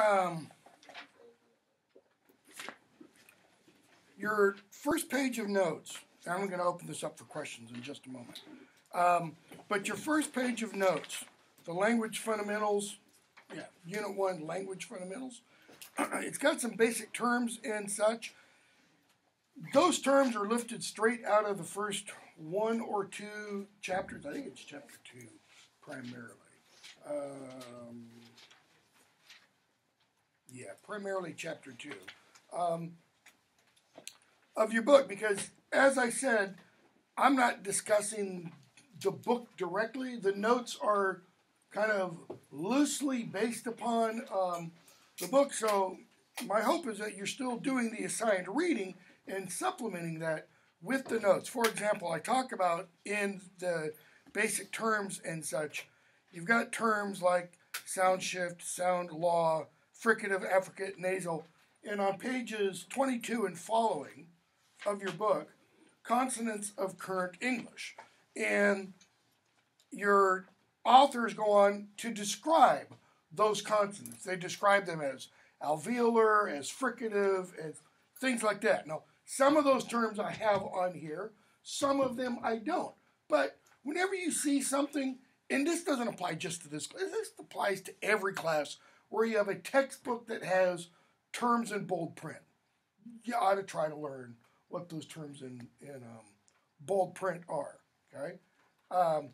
um, your first page of notes, I'm going to open this up for questions in just a moment. Um, but your first page of notes, the language fundamentals, yeah, Unit 1, language fundamentals, it's got some basic terms and such. Those terms are lifted straight out of the first one or two chapters. I think it's chapter 2 primarily. Um, yeah, primarily chapter 2 um, of your book because, as I said, I'm not discussing the book directly. The notes are kind of loosely based upon um, the book. So my hope is that you're still doing the assigned reading and supplementing that with the notes. For example, I talk about in the basic terms and such, you've got terms like sound shift, sound law, fricative, affricate, nasal. And on pages 22 and following of your book, consonants of current English. And your authors go on to describe those consonants. They describe them as alveolar, as fricative, as things like that. Now, some of those terms I have on here, some of them I don't. But whenever you see something, and this doesn't apply just to this class, this applies to every class where you have a textbook that has terms in bold print. You ought to try to learn what those terms in, in um, bold print are. Okay? Um,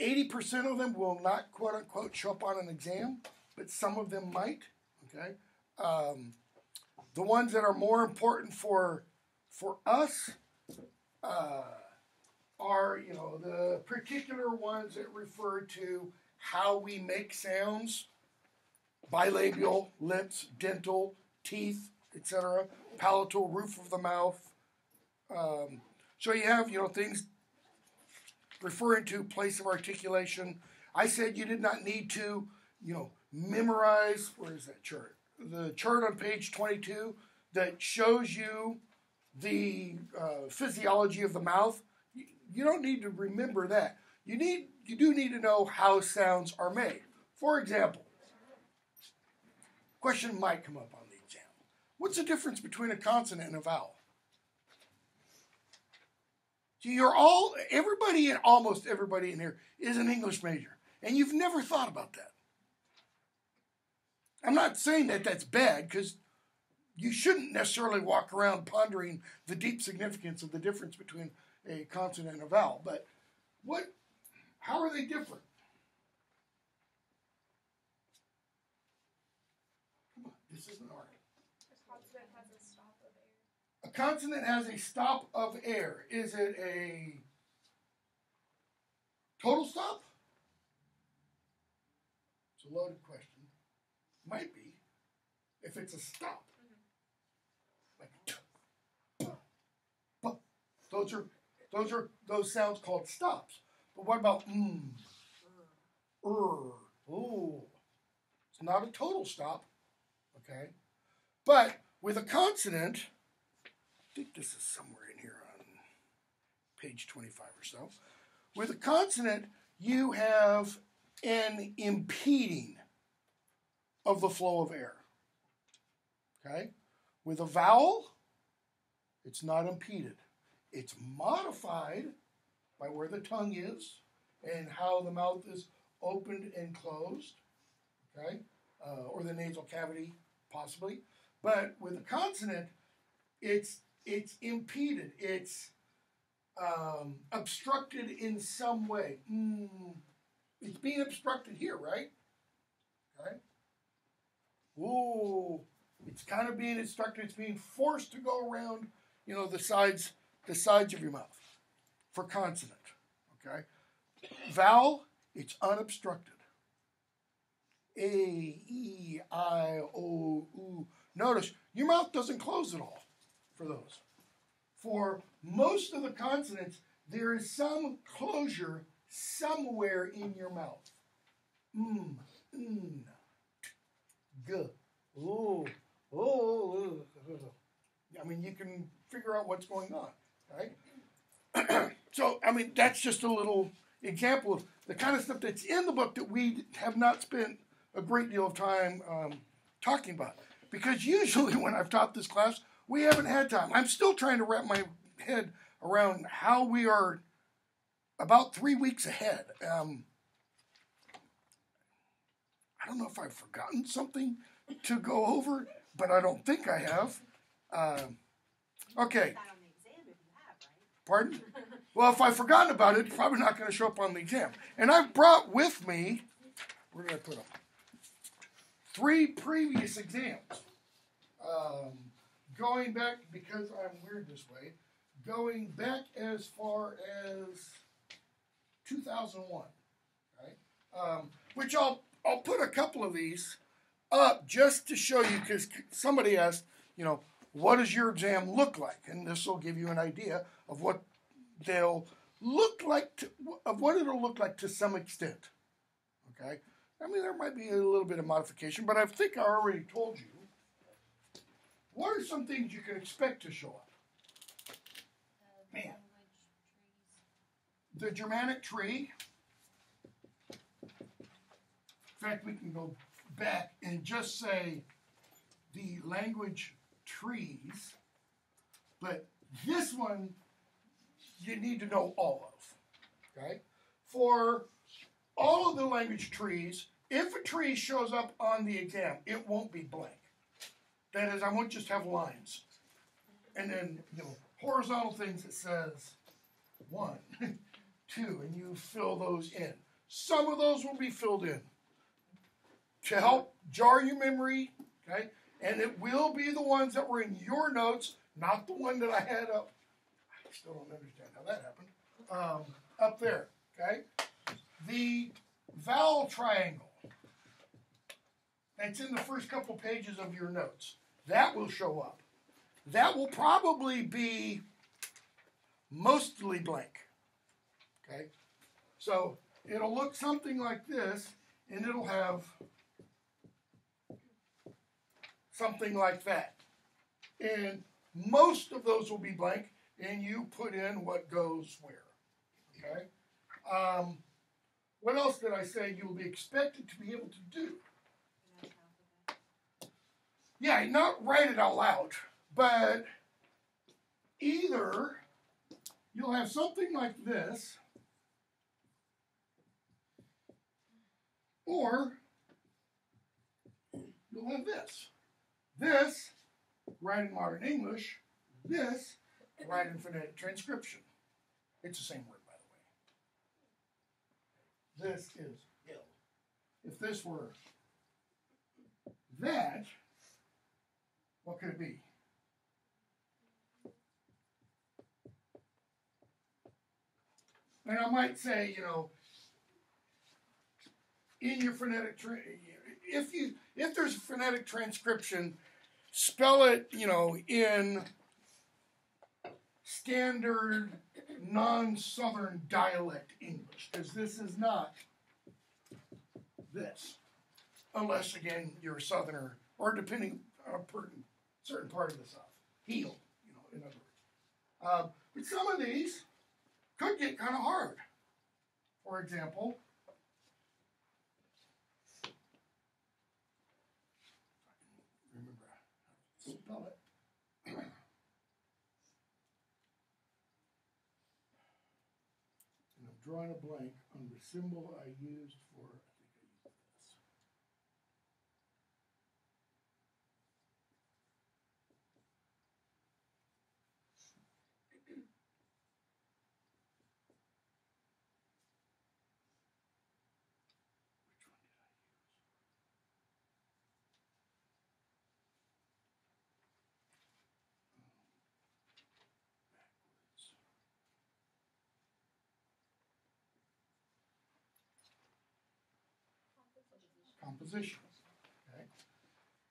80% of them will not quote unquote show up on an exam, but some of them might. Okay. Um, the ones that are more important for for us uh, are you know the particular ones that refer to how we make sounds, bilabial, lips, dental, teeth, etc., palatal, roof of the mouth. Um, so you have you know things referring to place of articulation. I said you did not need to, you know, memorize, where is that chart? The chart on page 22 that shows you the uh, physiology of the mouth. You don't need to remember that. You need you do need to know how sounds are made. For example, question might come up on the exam. What's the difference between a consonant and a vowel? You're all, everybody and almost everybody in here is an English major, and you've never thought about that. I'm not saying that that's bad because you shouldn't necessarily walk around pondering the deep significance of the difference between a consonant and a vowel, but what, how are they different? Come on, this isn't art A consonant has a stop of air. Is it a total stop? It's a loaded question. Might be. If it's a stop. Like those are those are those sounds called stops. But what about mm? Er. Ooh. It's not a total stop. Okay? But with a consonant, I think this is somewhere in here on page 25 or so. With a consonant, you have an impeding of the flow of air. Okay? With a vowel, it's not impeded. It's modified by where the tongue is and how the mouth is opened and closed, okay? Uh, or the nasal cavity, possibly. But with a consonant, it's it's impeded, it's um, obstructed in some way. Mm, it's being obstructed here, right? Okay. Ooh, it's kind of being obstructed. It's being forced to go around, you know, the sides, the sides of your mouth for consonant. Okay. Vowel, it's unobstructed. A, E, I, O, U. Notice your mouth doesn't close at all for those. For most of the consonants, there is some closure somewhere in your mouth. Mm, mm, g, ooh, ooh, I mean, you can figure out what's going on, right? so, I mean, that's just a little example of the kind of stuff that's in the book that we have not spent a great deal of time um, talking about. Because usually when I've taught this class, we haven't had time. I'm still trying to wrap my head around how we are about three weeks ahead. Um, I don't know if I've forgotten something to go over, but I don't think I have. Uh, okay. Pardon? Well, if I've forgotten about it, probably not going to show up on the exam. And I've brought with me, where did I put them? Three previous exams. Um, going back, because I'm weird this way, going back as far as 2001, right? Um, which I'll I'll put a couple of these up just to show you because somebody asked, you know, what does your exam look like? And this will give you an idea of what they'll look like, to, of what it'll look like to some extent. Okay? I mean, there might be a little bit of modification, but I think I already told you. What are some things you can expect to show up? Man. The Germanic tree. In fact, we can go back and just say the language trees, but this one you need to know all of. Okay? For all of the language trees, if a tree shows up on the exam, it won't be blank. That is, I won't just have lines. And then, you know, horizontal things that says one, two, and you fill those in. Some of those will be filled in to help jar your memory, okay? And it will be the ones that were in your notes, not the one that I had up. I still don't understand how that happened. Um, up there, okay? The vowel triangle. That's in the first couple pages of your notes. That will show up. That will probably be mostly blank. Okay? So it'll look something like this, and it'll have something like that. And most of those will be blank, and you put in what goes where. Okay? Um, what else did I say you will be expected to be able to do? Yeah, not write it all out but either you'll have something like this, or you'll have this. This, write in modern English. This, write in phonetic transcription. It's the same word, by the way. This is ill. If this were that, what could it be? And I might say, you know, in your phonetic, if you if there's a phonetic transcription, spell it, you know, in standard non-southern dialect English, because this is not this, unless again you're a southerner, or depending on a certain part of the South, heel, you know, in other words. Uh, but some of these could get kind of hard. For example, spell it. and I'm drawing a blank on the symbol I used for composition. Okay?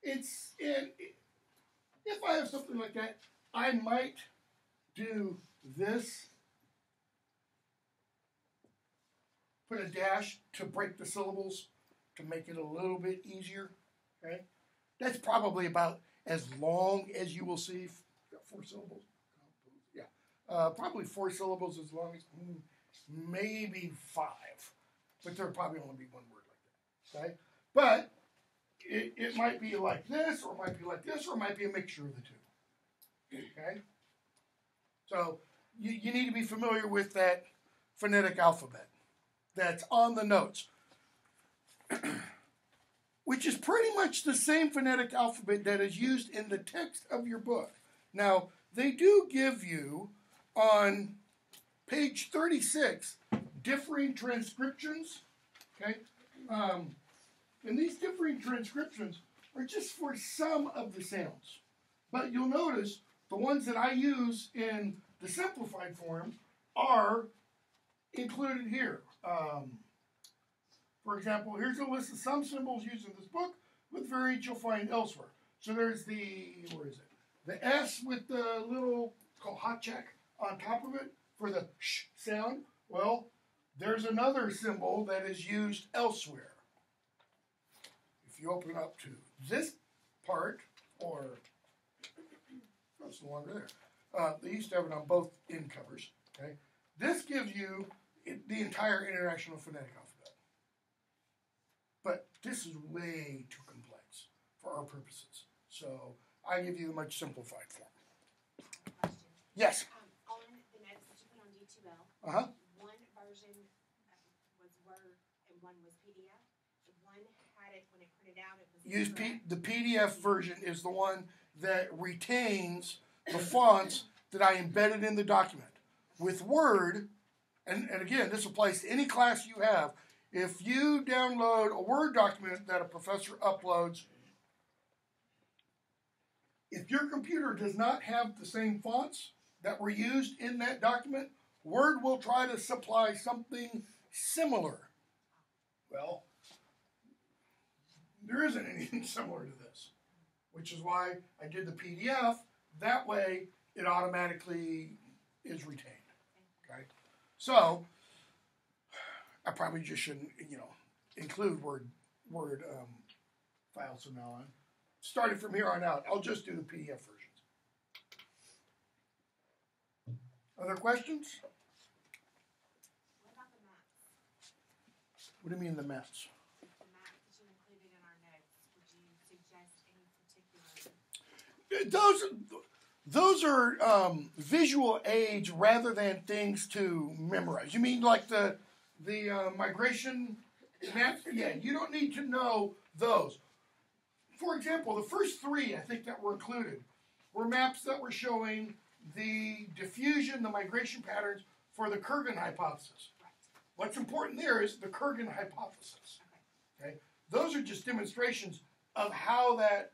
It's if I have something like that, I might do this, put a dash to break the syllables to make it a little bit easier. Okay, that's probably about as long as you will see. Four syllables. Yeah, uh, probably four syllables as long as. Mm, maybe five, but there'll probably only be one word like that. Okay, but it, it might be like this, or it might be like this, or it might be a mixture of the two. Okay, so you, you need to be familiar with that phonetic alphabet that's on the notes. Which is pretty much the same phonetic alphabet that is used in the text of your book. Now, they do give you on page 36 differing transcriptions. Okay? Um, and these differing transcriptions are just for some of the sounds. But you'll notice the ones that I use in the simplified form are included here. Um, for example, here's a list of some symbols used in this book with variants you'll find elsewhere. So there's the, where is it? The S with the little called háček on top of it for the sh sound. Well, there's another symbol that is used elsewhere. If you open up to this part, or that's no longer there. Uh, they used to have it on both end covers. Okay, this gives you the entire International Phonetic Alphabet, but this is way too complex for our purposes. So I give you the much simplified form. Question. Yes. Um, on the notes that you put on D2L, Uh huh. one version uh, was Word and one was PDF. The one had it when it printed out. It was Use P- the PDF version is the one that retains the fonts that I embedded in the document. With Word, and, and again, this applies to any class you have. If you download a Word document that a professor uploads, if your computer does not have the same fonts that were used in that document, Word will try to supply something similar. Well, there isn't anything similar to this, which is why I did the PDF. That way, it automatically is retained. Okay, so I probably just shouldn't, you know, include Word Word um, files from now on. Starting from here on out, I'll just do the PDF versions. Other questions? What about the maps? What do you mean the maps? The map that you included in our notes. Would you suggest any particular? Those those are um, visual aids rather than things to memorize. You mean like the the uh, migration maps? Yeah, you don't need to know those. For example, the first three I think that were included were maps that were showing the diffusion, the migration patterns for the Kurgan hypothesis. What's important there is the Kurgan hypothesis. Okay. Those are just demonstrations of how that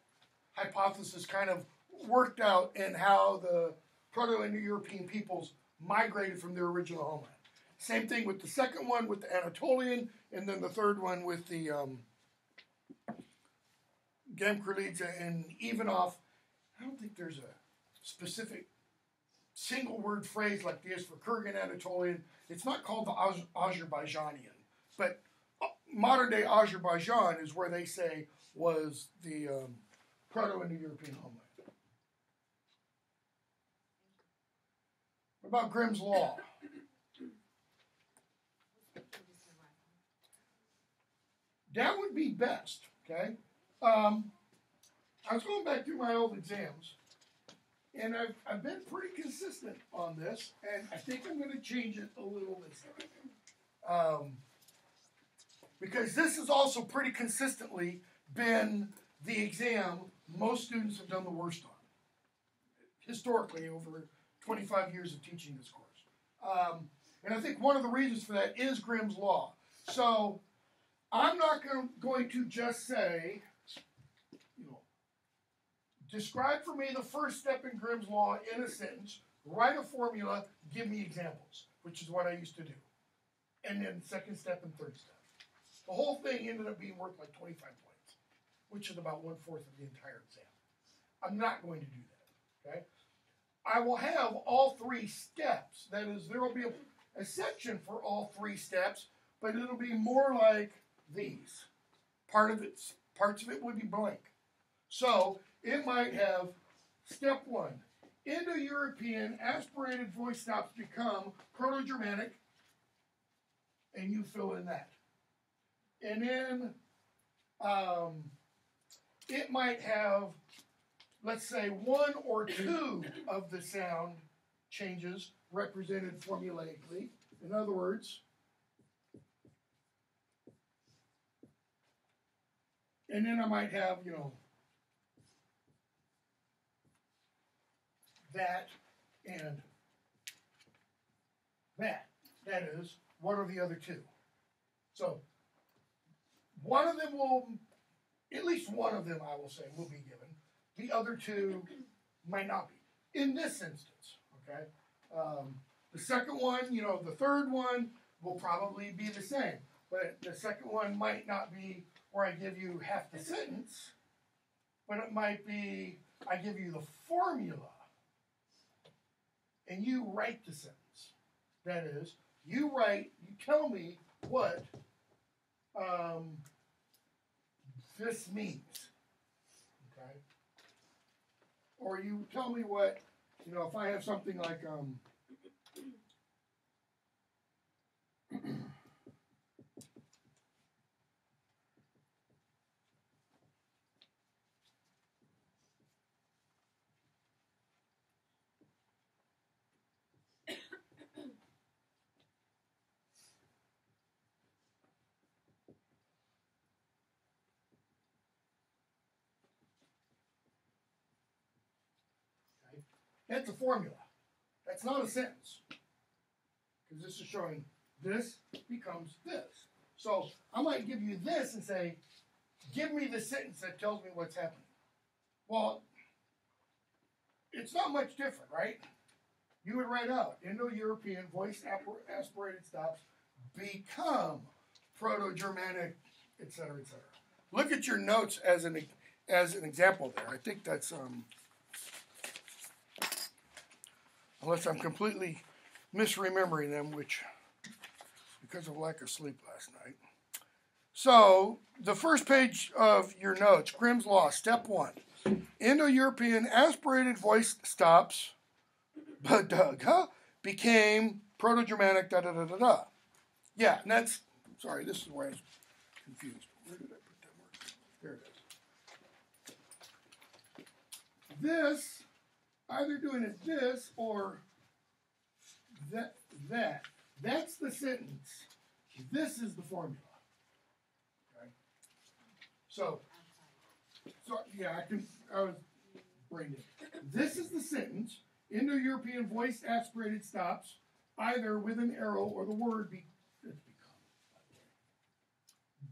hypothesis kind of worked out and how the Proto-Indo-European peoples migrated from their original homeland. Same thing with the second one with the Anatolian, and then the third one with the um, Gamkrelidze and Ivanov. I don't think there's a specific single word phrase like this for Kurgan Anatolian. It's not called the Az- Azerbaijanian, but uh, modern day Azerbaijan is where they say was the um, Proto Indo European homeland. What about Grimm's Law? That would be best, okay? Um, I was going back through my old exams, and I've, I've been pretty consistent on this, and I think I'm going to change it a little this time. Um, because this has also pretty consistently been the exam most students have done the worst on, historically, over 25 years of teaching this course. Um, and I think one of the reasons for that is Grimm's Law. So, I'm not going, going to just say, you know, describe for me the first step in Grimm's law in a sentence, write a formula, give me examples, which is what I used to do. And then second step and third step. The whole thing ended up being worth like 25 points, which is about one fourth of the entire exam. I'm not going to do that. Okay? I will have all three steps. That is, there will be a, a section for all three steps, but it'll be more like these. Part of it's parts of it would be blank. So it might have step one. Indo-European aspirated voice stops become Proto-Germanic and you fill in that. And then um, it might have, let's say, one or two of the sound changes represented formulaically. In other words, and then I might have, you know, that and that. That is, what are the other two? So, one of them will, at least one of them, I will say, will be given. The other two might not be. In this instance, okay? Um, the second one, you know, the third one will probably be the same. But the second one might not be where I give you half the sentence, but it might be I give you the formula and you write the sentence. That is, you write, you tell me what um, this means. Okay? Or you tell me what, you know, if I have something like, um, That's a formula. That's not a sentence. Because this is showing this becomes this. So I might give you this and say, give me the sentence that tells me what's happening. Well, it's not much different, right? You would write out Indo-European voice aspirated stops become Proto-Germanic, etc., etc. Look at your notes as an as an example there. I think that's um, unless I'm completely misremembering them, which because of lack of sleep last night. So, the first page of your notes, Grimm's Law, step one. Indo European aspirated voice stops but Doug, huh? became Proto Germanic, da da da da da. Yeah, and that's, sorry, this is where I was confused. Where did I put that mark? There it is. This either doing it this or that. That. That's the sentence. This is the formula. Okay. So, so yeah, I can. I was brain This is the sentence. Indo-European voice aspirated stops either with an arrow or the word be, become.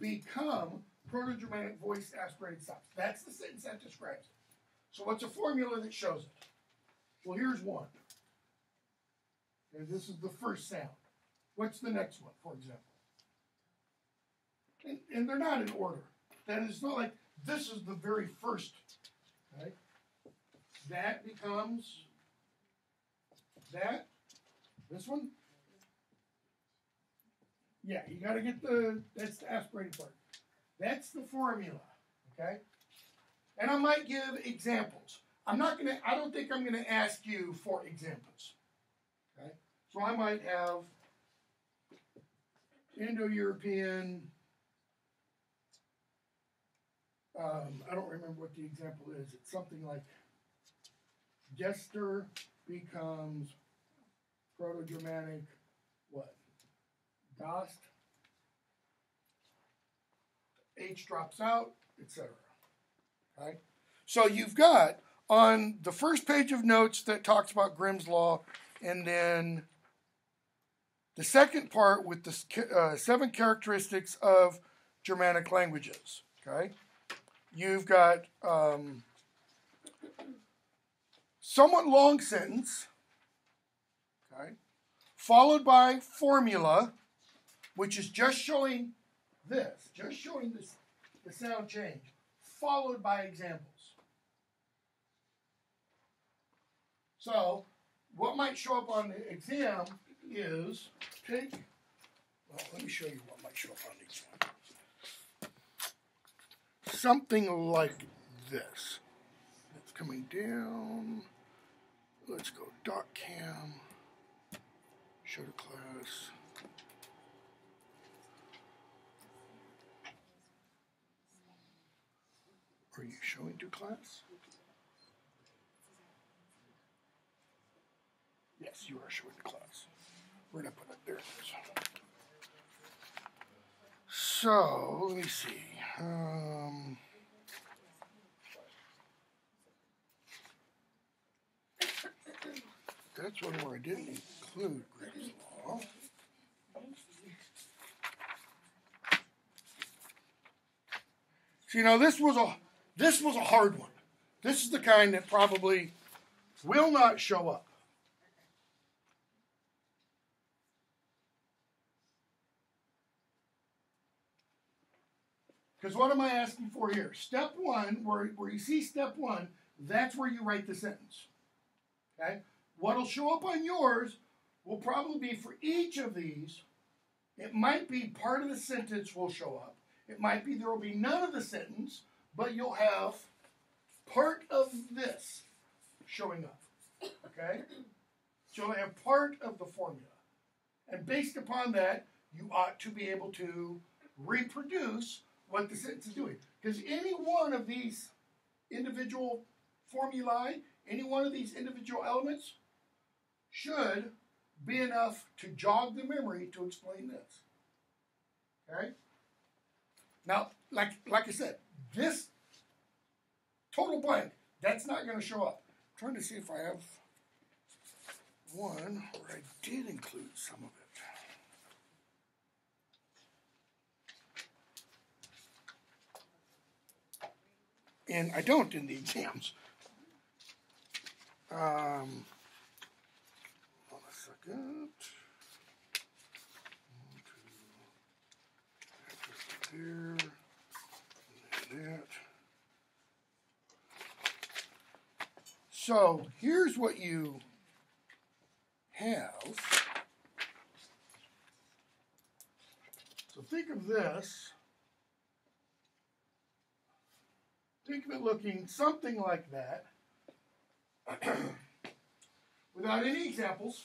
Become Proto-Germanic voice aspirated stops. That's the sentence that describes it. So what's a formula that shows it? Well, here's one. And this is the first sound. What's the next one, for example? And, and they're not in order. That is not like this is the very first. Okay? That becomes that. This one. Yeah, you got to get the that's the aspirated part. That's the formula. Okay? And I might give examples. I'm not going to, I don't think I'm going to ask you for examples. Okay? So I might have Indo-European, um, I don't remember what the example is. It's something like Gester becomes Proto-Germanic, what? Dost. H drops out, etc. Right? So you've got on the first page of notes that talks about Grimm's Law, and then the second part with the uh, seven characteristics of Germanic languages. Okay, you've got um, somewhat long sentence. Okay, followed by formula, which is just showing this, just showing this the sound change, followed by examples. So what might show up on the exam is take, well, let me show you what might show up on the exam. Something like this. It's coming down. Let's go dot cam, show to class. Are you showing to class? Yes, you are showing to class. We're gonna put it? There. So, let me see. Um, that's one where I didn't include Grimm's Law. You know, this was a this was a hard one. This is the kind that probably will not show up. Because what am I asking for here? Step one, where, where you see step one, that's where you write the sentence. Okay? What'll show up on yours will probably be for each of these. It might be part of the sentence will show up. It might be there will be none of the sentence, but you'll have part of this showing up. Okay? So you'll have part of the formula. And based upon that, you ought to be able to reproduce what the sentence is doing. Because any one of these individual formulae, any one of these individual elements, should be enough to jog the memory to explain this. Okay? Now, like like I said, this total blank, that's not going to show up. I'm trying to see if I have one where I did include some of it. And I don't in the exams. Um, hold a second. One, two, there, that. So here's what you have. So think of this. Think of it looking something like that. Without any examples.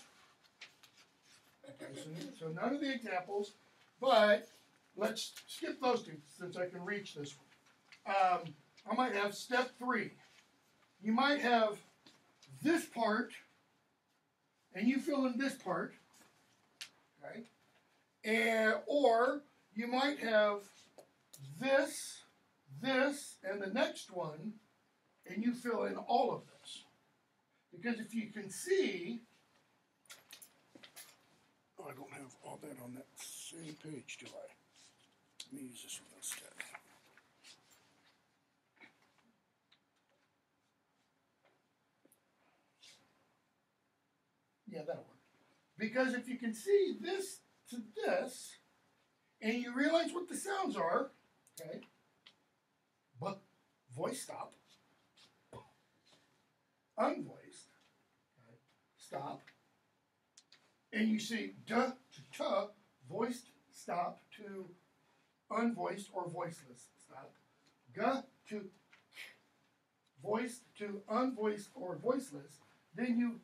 So, none of the examples, but let's skip those two since I can reach this one. Um, I might have step three. You might have this part, and you fill in this part, okay? And, or you might have this, this, and the next one, and you fill in all of this. Because if you can see, oh, I don't have all that on that same page, do I? Let me use this one instead. Yeah, that'll work. Because if you can see this to this, and you realize what the sounds are, okay, voice stop, unvoiced, okay, stop, and you see duh to tuh, voiced stop to unvoiced or voiceless. Stop, guh to voiced to unvoiced or voiceless, then you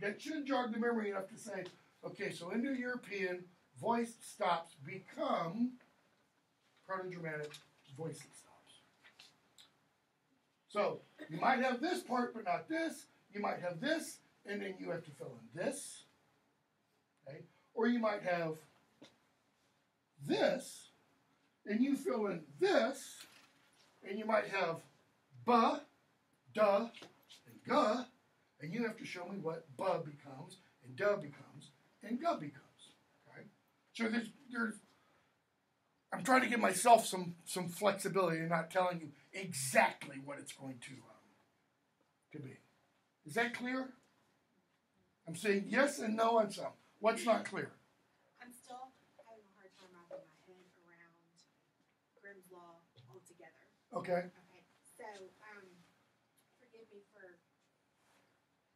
that should jog the memory enough to say, okay, so Indo-European voiced stops become proto-Germanic stops. So you might have this part, but not this. You might have this, and then you have to fill in this. Okay? Or you might have this, and you fill in this, and you might have ba, da, and guh, and you have to show me what ba becomes, and duh becomes, and guh becomes. Okay? So there's there's I'm trying to give myself some some flexibility and not telling you exactly what it's going to um, to be. Is that clear? I'm saying yes and no on some. What's not clear? I'm still having a hard time wrapping my head around Grimm's Law altogether. Okay. Okay, so, um, forgive me for,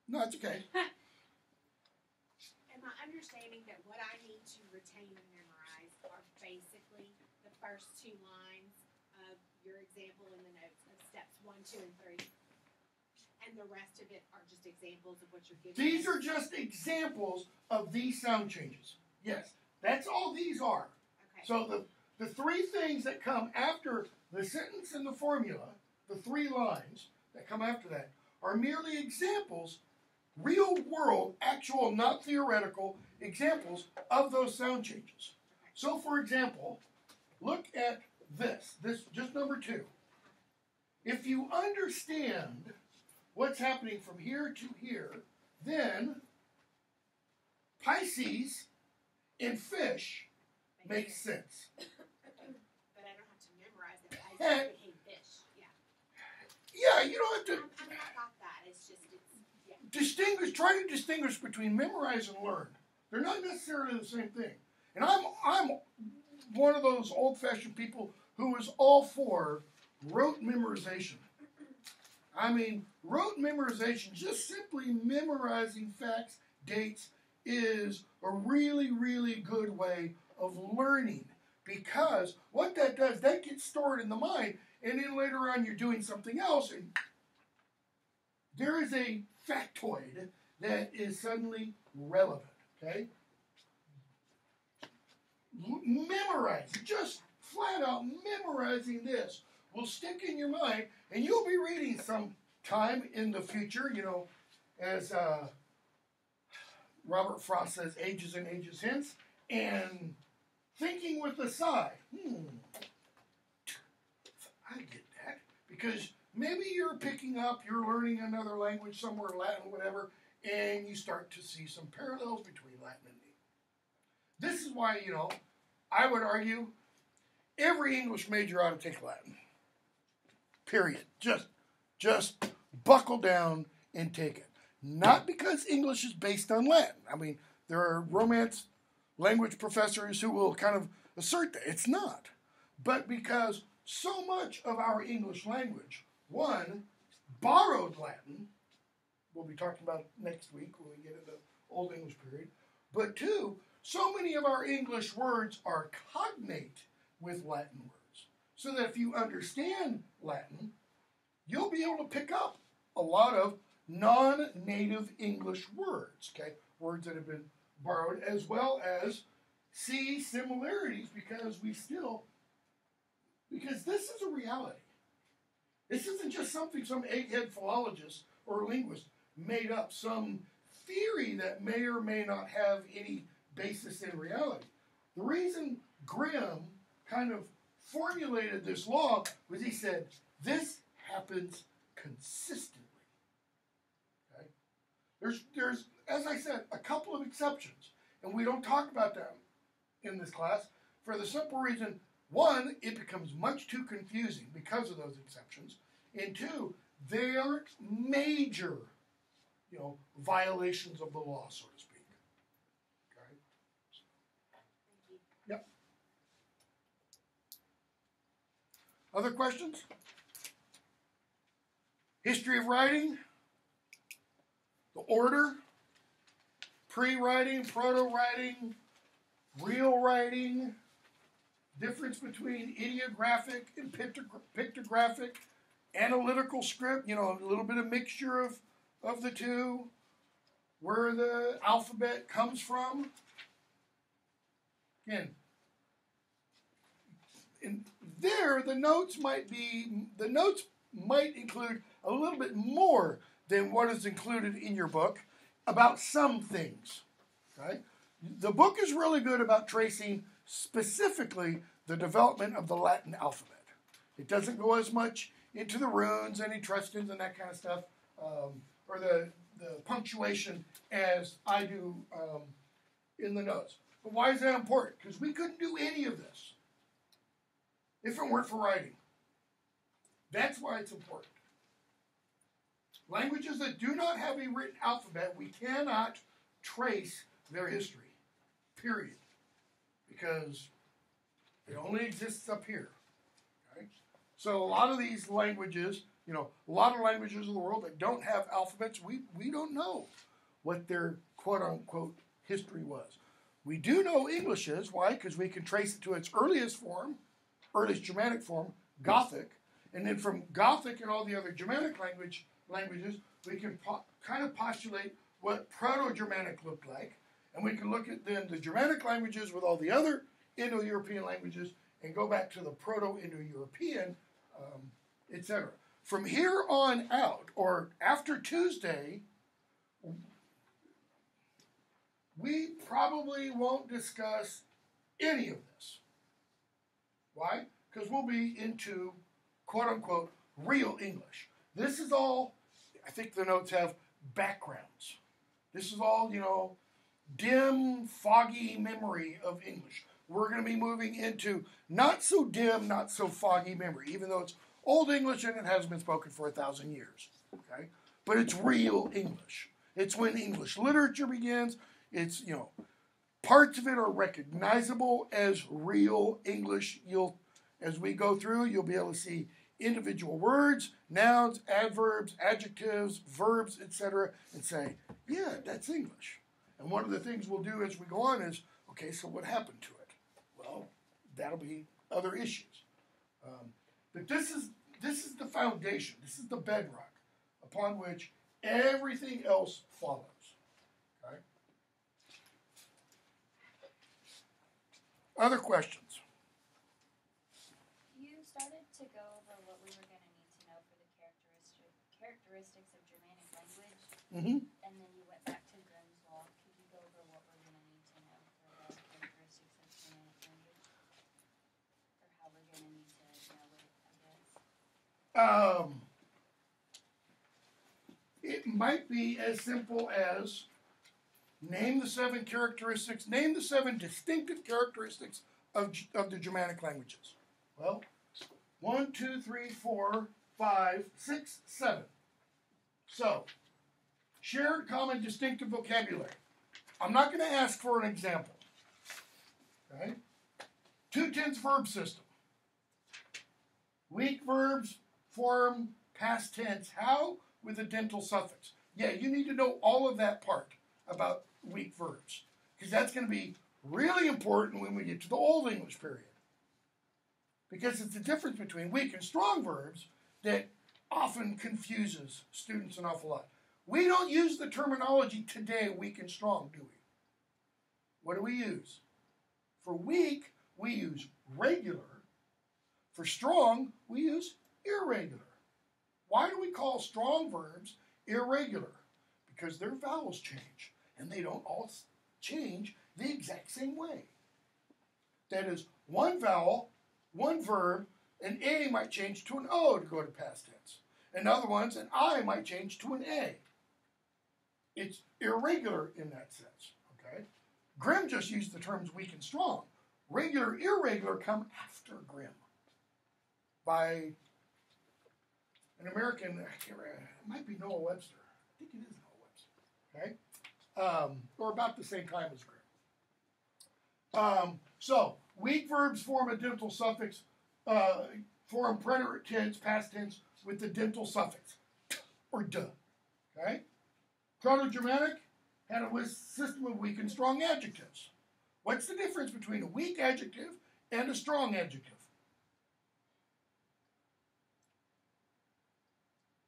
No, it's okay. am I understanding that what I need to retain and memorize are basically the first two lines your example in the notes of steps one, two, and three? And the rest of it are just examples of what you're giving These us? are just examples of these sound changes. Yes, that's all these are. Okay, So the, the three things that come after the sentence and the formula the three lines that come after that are merely examples, real world, actual, not theoretical examples of those sound changes. So, for example, look at this, this just number two. If you understand what's happening from here to here, then Pisces in fish makes sense. But I don't have to memorize it. I Yeah. just became fish. Yeah. Yeah, you don't have I'm, to I'm not got that. It's just it's yeah. distinguish. Try to distinguish between memorize and learn. They're not necessarily the same thing. And I'm I'm one of those old-fashioned people who is all for rote memorization. I mean, rote memorization, just simply memorizing facts, dates, is a really, really good way of learning because what that does, that gets stored in the mind, and then later on you're doing something else, and there is a factoid that is suddenly relevant. Okay, Memorize, just flat out memorizing this will stick in your mind, and you'll be reading some time in the future. You know, as uh, Robert Frost says, ages and ages hence, and thinking with a sigh. Hmm, I get that because maybe you're picking up, you're learning another language somewhere, Latin, whatever, and you start to see some parallels between Latin and. This is why, you know, I would argue every English major ought to take Latin. Period. Just, just buckle down and take it. Not because English is based on Latin. I mean, there are Romance language professors who will kind of assert that it's not, but because so much of our English language, one, borrowed Latin, we'll be talking about next week when we get into Old English period, but two, so many of our English words are cognate with Latin words. So that if you understand Latin, you'll be able to pick up a lot of non native English words, okay? Words that have been borrowed, as well as see similarities because we still, because this is a reality. This isn't just something some egghead philologist or linguist made up, some theory that may or may not have any basis in reality. The reason Grimm kind of formulated this law was he said, this happens consistently. Okay? There's, there's, as I said, a couple of exceptions, and we don't talk about them in this class for the simple reason one, it becomes much too confusing because of those exceptions, and two, they aren't major, you know, violations of the law, so to speak. Okay? Thank you. Other questions? History of writing, the order, pre writing, proto writing, real writing, difference between ideographic and pictographic, analytical script, you know, a little bit of mixture of, of the two, where the alphabet comes from. Again, in there the notes might be the notes might include a little bit more than what is included in your book about some things okay the book is really good about tracing specifically the development of the latin alphabet. It doesn't go as much into the runes and etruscans and that kind of stuff um, or the, the punctuation as i do um, in the notes. But why is that important? Because we couldn't do any of this if it weren't for writing. That's why it's important. Languages that do not have a written alphabet, we cannot trace their history. Period. Because it only exists up here. Okay? So a lot of these languages, you know, a lot of languages in the world that don't have alphabets, we, we don't know what their quote unquote history was. We do know English is. Why? Because we can trace it to its earliest form, earliest Germanic form, Gothic, and then from Gothic and all the other Germanic language languages, we can kind of postulate what Proto-Germanic looked like, and we can look at then the Germanic languages with all the other Indo-European languages, and go back to the Proto-Indo-European, um, etc. from here on out, or after Tuesday, we probably won't discuss any of this. Why? Because we'll be into quote unquote real English. This is all, I think the notes have backgrounds. This is all, you know, dim, foggy memory of English. We're going to be moving into not so dim, not so foggy memory, even though it's Old English and it hasn't been spoken for a thousand years. Okay? But it's real English. It's when English literature begins. It's, you know, parts of it are recognizable as real English. You'll, as we go through, you'll be able to see individual words, nouns, adverbs, adjectives, verbs, etc., and say, yeah, that's English. And one of the things we'll do as we go on is, okay, so what happened to it? Well, that'll be other issues. Um, but this is this is the foundation. This is the bedrock upon which everything else follows. Okay. Other questions? You started to go over what we were going to need to know for the characteristic, characteristics of Germanic language, Mm-hmm. and then you went back to Grimm's Law. Could you go over what we're going to need to know for the characteristics of Germanic language? Or how we're going to need to know it, I guess. Um, it might be as simple as name the seven characteristics, name the seven distinctive characteristics of, of the Germanic languages. Well, one, two, three, four, five, six, seven. So, shared common distinctive vocabulary. I'm not going to ask for an example. Okay? Two tense verb system. Weak verbs form past tense. How? With a dental suffix. Yeah, you need to know all of that part about weak verbs because that's going to be really important when we get to the Old English period. Because it's the difference between weak and strong verbs that often confuses students an awful lot. We don't use the terminology today, weak and strong, do we? What do we use? For weak, we use regular. For strong, we use irregular. Why do we call strong verbs irregular? Because their vowels change, and they don't all change the exact same way. That is, one vowel, one verb, an A might change to an O to go to past tense. And other ones, an I might change to an A. It's irregular in that sense. Okay? Grimm just used the terms weak and strong. Regular, irregular come after Grimm by an American, I can't remember, it might be Noah Webster. I think it is Noah Webster. Okay? Um, or about the same time as Grimm. Um, so, weak verbs form a dental suffix, uh, form preterite tense, past tense, with the dental suffix, t or d. Okay? Proto Germanic had a system of weak and strong adjectives. What's the difference between a weak adjective and a strong adjective?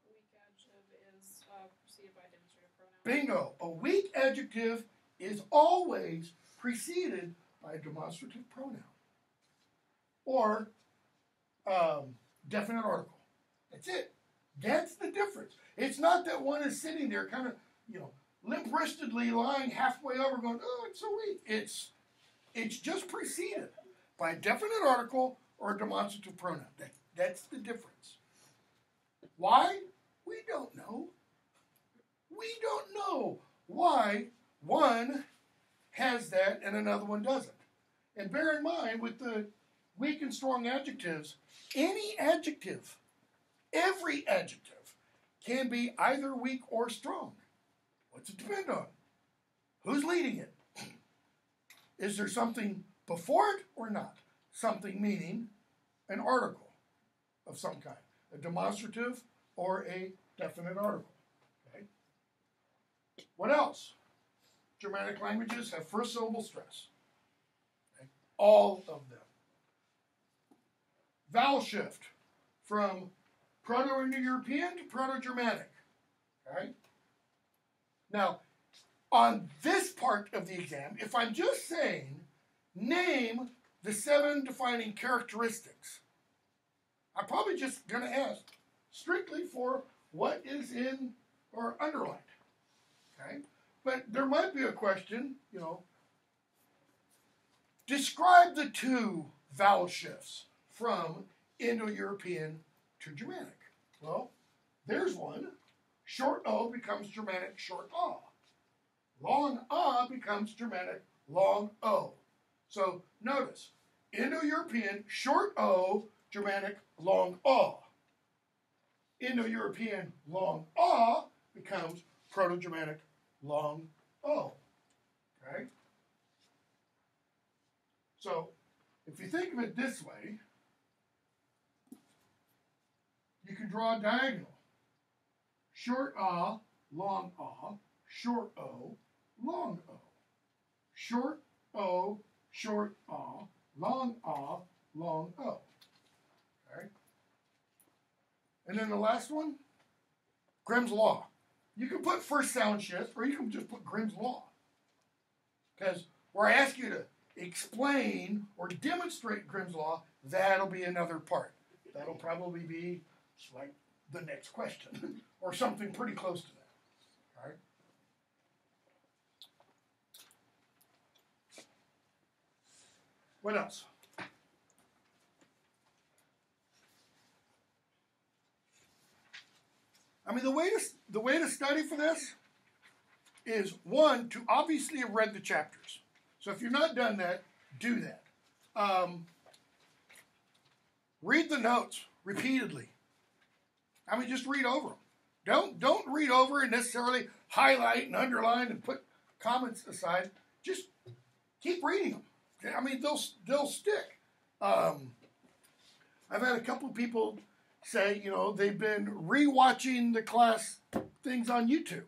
A weak adjective is uh, preceded by a demonstrative pronoun. Bingo. A weak adjective is always preceded by a demonstrative pronoun or um, definite article. That's it. That's the difference. It's not that one is sitting there kind of, you know, limp-wristedly lying halfway over going, oh, it's so weak. It's, it's just preceded by a definite article or a demonstrative pronoun. That, that's the difference. Why? We don't know. We don't know why one has that and another one doesn't. And bear in mind, with the weak and strong adjectives, any adjective, every adjective, can be either weak or strong. What's it depend on? Who's leading it? Is there something before it or not? Something meaning an article of some kind, a demonstrative or a definite article. What else? Germanic languages have first syllable stress. Okay? All of them. Vowel shift from Proto Indo European to Proto Germanic. Okay? Now, on this part of the exam, if I'm just saying, name the seven defining characteristics, I'm probably just going to ask strictly for what is in or underlined. Okay? But there might be a question, you know, describe the two vowel shifts from Indo European to Germanic. Well, there's one. Short O becomes Germanic short A. Long A becomes Germanic long O. So notice Indo European short O, Germanic long A. Indo European long A becomes Proto Germanic long O. Okay? So if you think of it this way, you can draw a diagonal. Short A, long A, short O, long O. Short O, short A, long A, long O. Okay? And then the last one, Grimm's Law. You can put first sound shift or you can just put Grimm's Law. Because where I ask you to explain or demonstrate Grimm's Law, that'll be another part. That'll probably be like the next question or something pretty close to that. All right? What else? I mean, the way to the way to study for this is one to obviously have read the chapters. So if you're not done that, do that. Um, read the notes repeatedly. I mean, just read over them. Don't don't read over and necessarily highlight and underline and put comments aside. Just keep reading them. I mean, they'll they'll stick. Um, I've had a couple of people say, you know, they've been rewatching the class things on YouTube.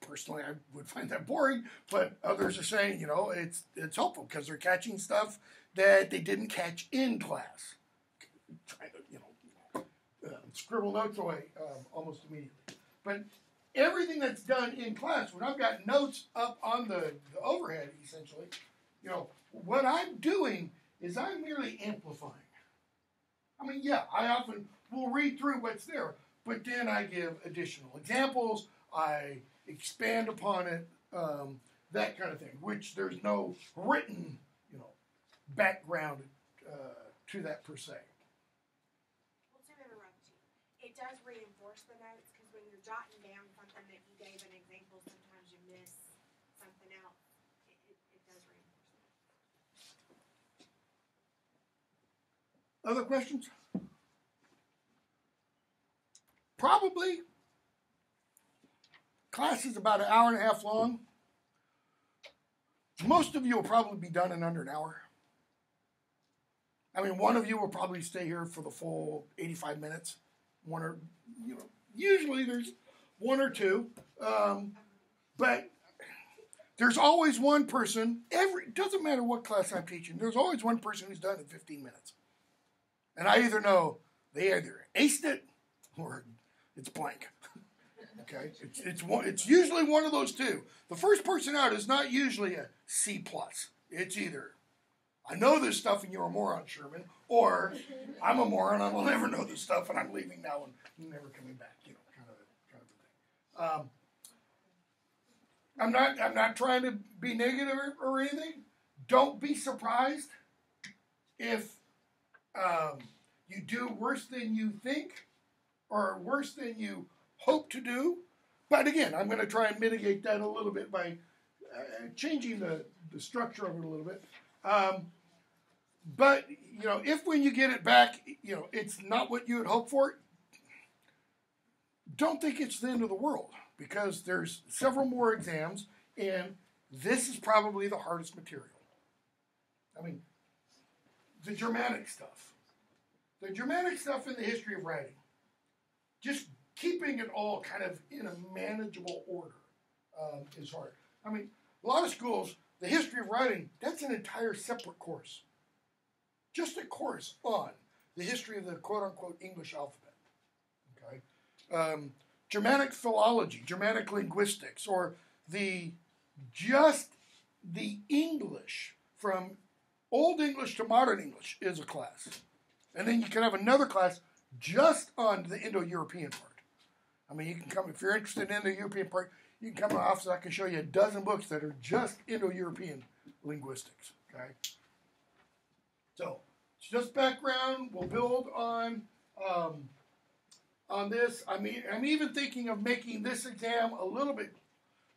Personally, I would find that boring, but others are saying, you know, it's it's helpful because they're catching stuff that they didn't catch in class. Trying to, you know, uh, scribble notes away um, almost immediately. But everything that's done in class, when I've got notes up on the, the overhead, essentially, you know, what I'm doing is I'm merely amplifying. I mean, yeah, I often will read through what's there, but then I give additional examples. I expand upon it, um, that kind of thing. Which there's no written, you know, background uh, to that per se. Well, it does reinforce the notes because when you're jotting down something that you gave an example, sometimes you miss something else. It, it, it does reinforce it. Other questions? Probably. Class is about an hour and a half long. Most of you will probably be done in under an hour. I mean, one of you will probably stay here for the full 85 minutes. One or, you know, usually there's one or two. Um, but there's always one person, every, doesn't matter what class I'm teaching, there's always one person who's done in 15 minutes. And I either know they either aced it or it's blank. okay, it's it's one. It's usually one of those two. The first person out is not usually a C plus. It's either I know this stuff and you're a moron, Sherman, or I'm a moron and I'll never know this stuff and I'm leaving now and never coming back. You know, kind of kind of thing. Um, I'm not I'm not trying to be negative or, or anything. Don't be surprised if um, you do worse than you think or worse than you hope to do. But again, I'm going to try and mitigate that a little bit by uh, changing the, the structure of it a little bit. Um, but you know, if when you get it back, you know, it's not what you had hoped for, don't think it's the end of the world because there's several more exams, and this is probably the hardest material. I mean, the Germanic stuff, the Germanic stuff in the history of writing, just keeping it all kind of in a manageable order um, is hard. I mean, a lot of schools, the history of writing, that's an entire separate course. Just a course on the history of the quote unquote English alphabet. Okay? Um, Germanic philology, Germanic linguistics, or the just the English from Old English to Modern English is a class. And then you can have another class just on the Indo-European part. I mean, you can come if you're interested in the Indo-European part. You can come to my office. I can show you a dozen books that are just Indo-European linguistics. Okay. So it's just background. We'll build on um, on this. I mean, I'm even thinking of making this exam a little bit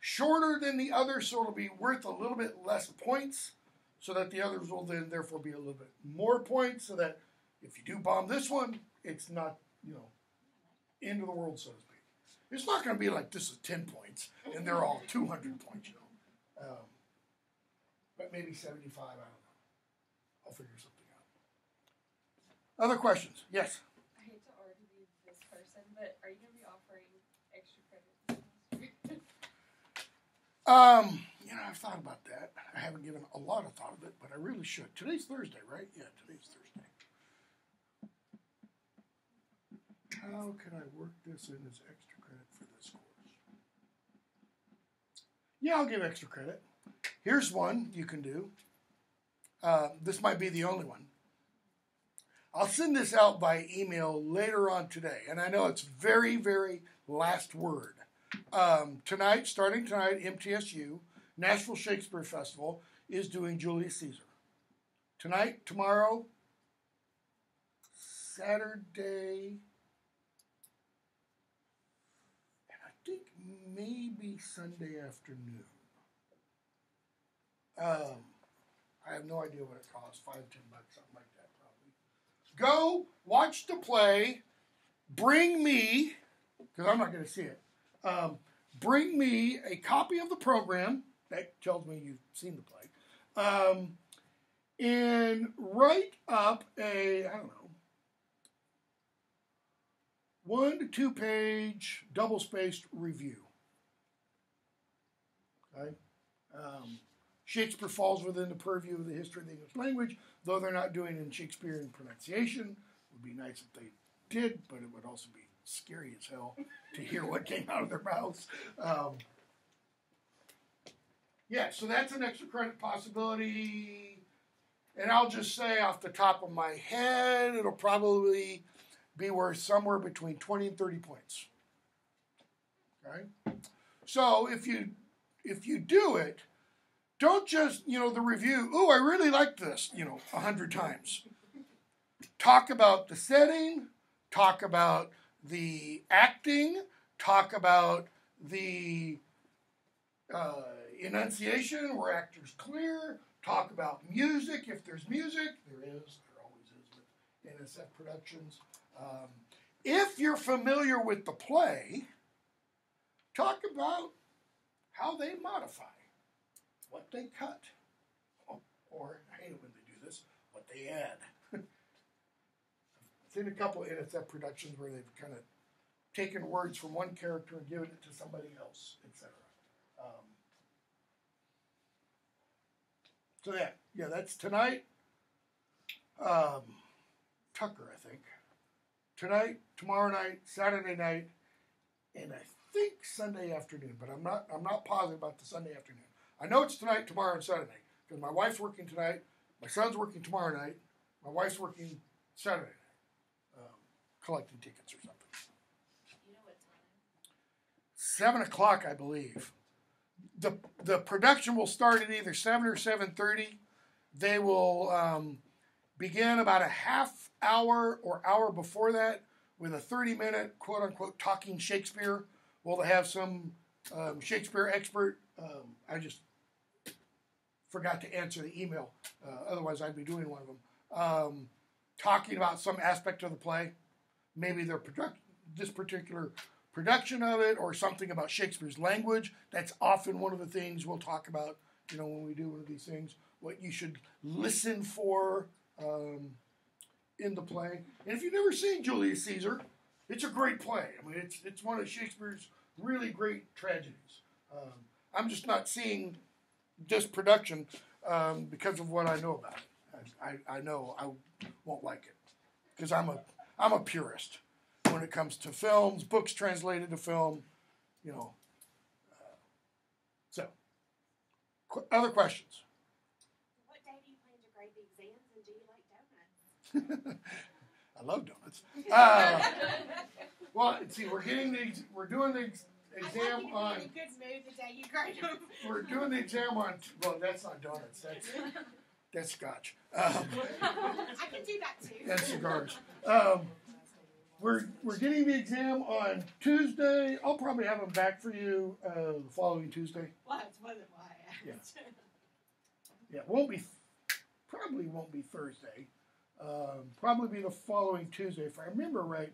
shorter than the other, so it'll be worth a little bit less points, so that the others will then therefore be a little bit more points, so that if you do bomb this one, it's not you know end of the world, so to speak. It's not going to be like this is ten points and they're all two hundred points, you know. Um, but maybe seventy-five. I don't know. I'll figure something out. Other questions? Yes. I hate to already be this person, but are you gonna be offering extra credit? Um, you know, I've thought about that. I haven't given a lot of thought of it, but I really should. Today's Thursday, right? Yeah, today's Thursday. How can I work this in as extra credit for this course? Yeah, I'll give extra credit. Here's one you can do. Uh, this might be the only one. I'll send this out by email later on today, and I know it's very, very last word. Um, tonight, starting tonight, MTSU, Nashville Shakespeare Festival, is doing Julius Caesar. Tonight, tomorrow, Saturday, and I think maybe Sunday afternoon. Um, I have no idea what it costs, five, ten bucks, something like that, probably. Go watch the play. Bring me, because I'm not going to see it. Um, bring me a copy of the program that tells me you've seen the play, um, and write up a I don't know one to two page double spaced review. Okay. Um, Shakespeare falls within the purview of the history of the English language, though they're not doing it in Shakespearean pronunciation. It would be nice if they did, but it would also be scary as hell to hear what came out of their mouths. Um, yeah, so that's an extra credit possibility. And I'll just say off the top of my head, it'll probably be worth somewhere between 20 and 30 points. Okay? So if you if you do it, don't just, you know, the review, oh, I really like this, you know, a hundred times. Talk about the setting, talk about the acting, talk about the uh, enunciation where actors clear, talk about music if there's music, there is, there always is with NSF productions. Um, if you're familiar with the play, talk about how they modify, what they cut, or I hate it when they do this, what they add. I've seen a couple of NSF productions where they've kind of taken words from one character and given it to somebody else, etc. Um, so yeah, yeah, that's tonight. Um, Tucker, I think. Tonight, tomorrow night, Saturday night, and I think Sunday afternoon, but I'm not I'm not positive about the Sunday afternoon. I know it's tonight, tomorrow, and Saturday because my wife's working tonight, my son's working tomorrow night, my wife's working Saturday night, um, collecting tickets or something. You know what time? Seven o'clock, I believe. The The production will start at either seven or seven thirty. They will um, begin about a half hour or hour before that with a thirty minute quote unquote talking Shakespeare. We'll have some um, Shakespeare expert. Um, I just forgot to answer the email. Uh, otherwise, I'd be doing one of them. Um, talking about some aspect of the play, maybe their product, this particular production of it, or something about Shakespeare's language. That's often one of the things we'll talk about. You know, when we do one of these things, what you should listen for um, in the play. And if you've never seen Julius Caesar, it's a great play. I mean, it's it's one of Shakespeare's really great tragedies. Um, I'm just not seeing this production um, because of what I know about it. I, I, I know I won't like it because I'm a I'm a purist when it comes to films, books translated to film, you know. Uh, so, qu- other questions? What day do you plan to grade the exams and do you like donuts? I love donuts. Uh, well, see, we're getting the we're doing the ex- I'd like exam on be good mood day you grade them. we're doing the exam on well, that's not donuts. That's that's scotch. Um, I can do that too. and cigars. Um, we're we're getting the exam on Tuesday. I'll probably have them back for you uh, the following Tuesday. Well, that wasn't why I asked. Yeah, it won't be probably won't be Thursday. Um, probably be the following Tuesday if I remember right.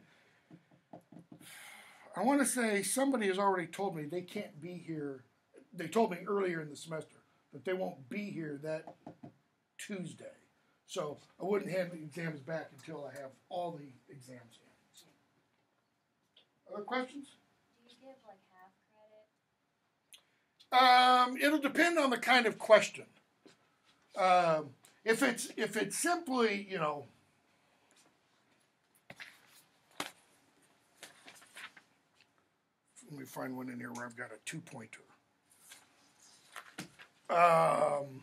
I want to say somebody has already told me they can't be here. They told me earlier in the semester that they won't be here that Tuesday. So I wouldn't hand the exams back until I have all the exams in. Other questions? Do you give like half credit? Um, it'll depend on the kind of question. Um, if it's if it's simply you know let me find one in here where I've got a two pointer. Um,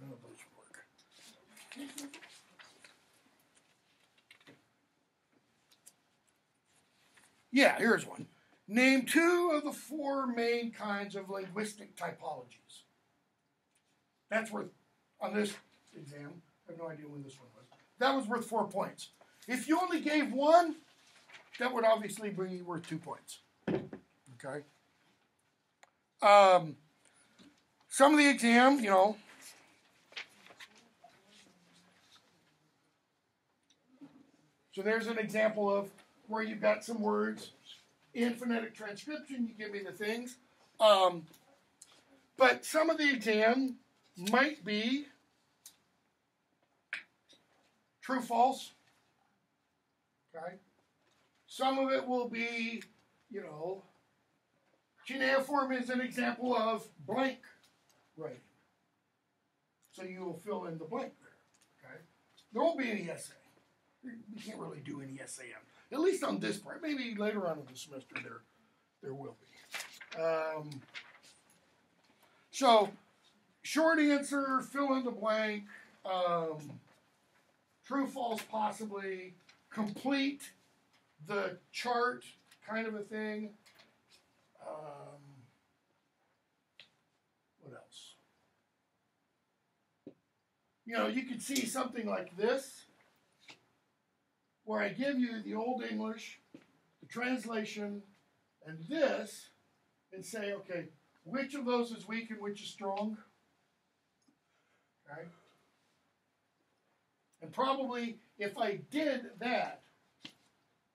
none of those work. Yeah, here's one. Name two of the four main kinds of linguistic typologies. That's worth, on this exam, I have no idea when this one was. That was worth four points. If you only gave one, that would obviously bring you worth two points. Okay? Um, some of the exam, you know, so there's an example of where you've got some words in phonetic transcription, you give me the things. Um, but some of the exam might be true false. Okay. Some of it will be, you know, cuneiform is an example of blank writing. So you will fill in the blank there. Okay. There won't be any essay. You can't really do any essay on at least on this part. Maybe later on in the semester there there will be. Um, so, short answer, fill in the blank, um, true, false, possibly, complete the chart, kind of a thing. Um, what else? You know, you could see something like this where I give you the Old English, the translation, and this, and say, okay, which of those is weak and which is strong? Okay. And probably if I did that,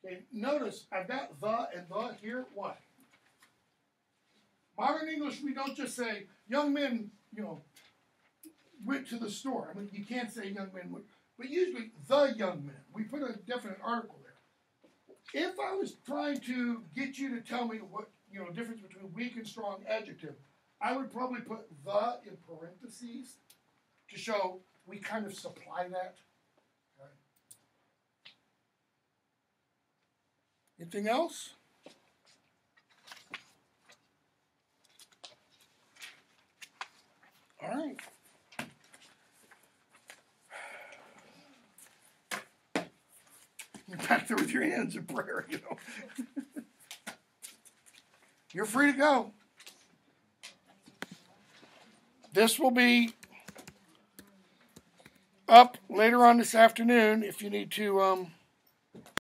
okay, notice I've got the and the here. Why? Modern English, we don't just say young men, you know, went to the store. I mean, you can't say young men went but usually the young men. We put a definite article there. If I was trying to get you to tell me what you know difference between weak and strong adjective, I would probably put the in parentheses to show we kind of supply that. Okay. Anything else? All right. You're back there with your hands in prayer, you know. You're free to go. This will be up later on this afternoon if you need to um,